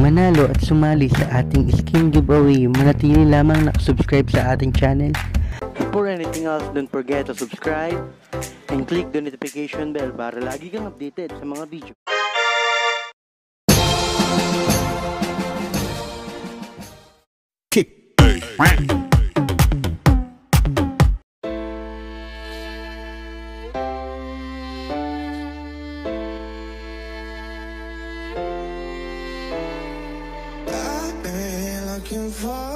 manalo at sumali sa ating skin giveaway, manatili lamang nakasubscribe sa ating channel. For anything else, don't forget to subscribe and click the notification bell para lagi kang updated sa mga video. Kick. looking for